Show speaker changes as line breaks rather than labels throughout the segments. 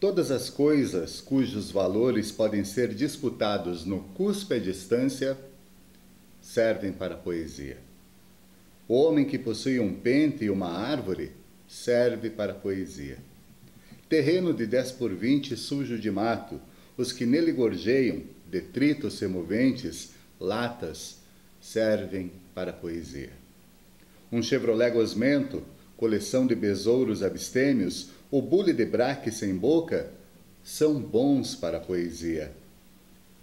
Todas as coisas cujos valores podem ser disputados no cuspe à distância servem para a poesia. O homem que possui um pente e uma árvore serve para a poesia. Terreno de 10 por 20 sujo de mato, os que nele gorjeiam, detritos semoventes, latas, servem para poesia. Um Chevrolet Gosmento, coleção de besouros abstêmios, o bule de braque sem boca, são bons para a poesia.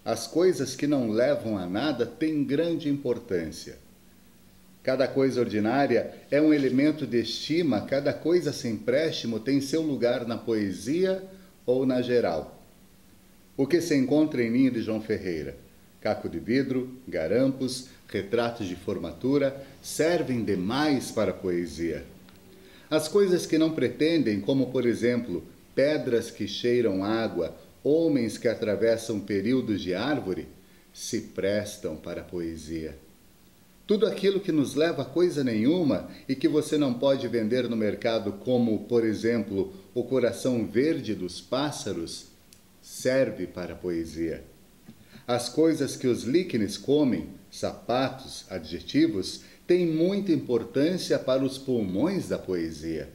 As coisas que não levam a nada têm grande importância. Cada coisa ordinária é um elemento de estima, cada coisa sem empréstimo tem seu lugar na poesia ou na geral. O que se encontra em Ninho de João Ferreira? Caco de vidro, garampos, retratos de formatura servem demais para a poesia. As coisas que não pretendem, como por exemplo, pedras que cheiram água, homens que atravessam períodos de árvore, se prestam para a poesia. Tudo aquilo que nos leva a coisa nenhuma e que você não pode vender no mercado, como, por exemplo, o coração verde dos pássaros, serve para a poesia. As coisas que os líquenes comem, sapatos, adjetivos, têm muita importância para os pulmões da poesia.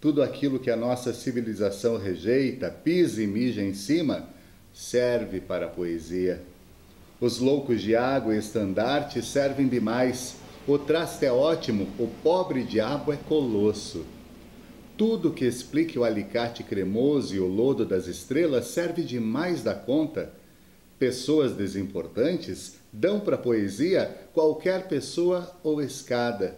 Tudo aquilo que a nossa civilização rejeita, pisa e mija em cima, serve para a poesia. Os loucos de água e estandarte servem demais. O traste é ótimo, o pobre diabo é colosso. Tudo que explique o alicate cremoso e o lodo das estrelas serve demais da conta Pessoas desimportantes dão para a poesia qualquer pessoa ou escada.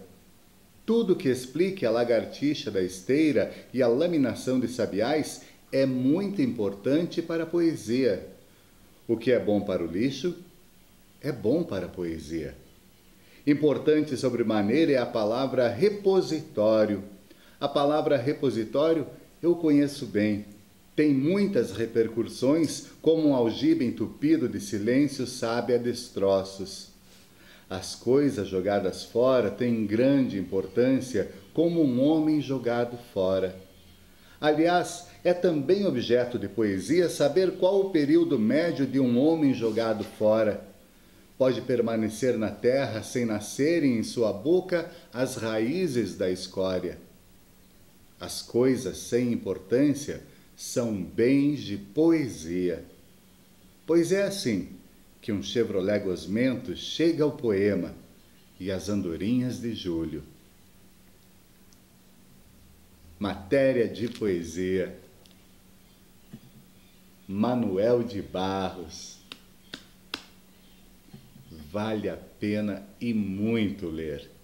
Tudo que explique a lagartixa da esteira e a laminação de sabiais é muito importante para a poesia. O que é bom para o lixo é bom para a poesia. Importante sobremaneira é a palavra repositório. A palavra repositório eu conheço bem tem muitas repercussões, como um algibe entupido de silêncio sabe a destroços. As coisas jogadas fora têm grande importância, como um homem jogado fora. Aliás, é também objeto de poesia saber qual o período médio de um homem jogado fora. Pode permanecer na terra sem nascerem em sua boca as raízes da escória. As coisas sem importância são bens de poesia. Pois é assim que um Chevrolet Gosmento chega ao poema e as andorinhas de julho. Matéria de poesia. Manuel de Barros. Vale a pena e muito ler.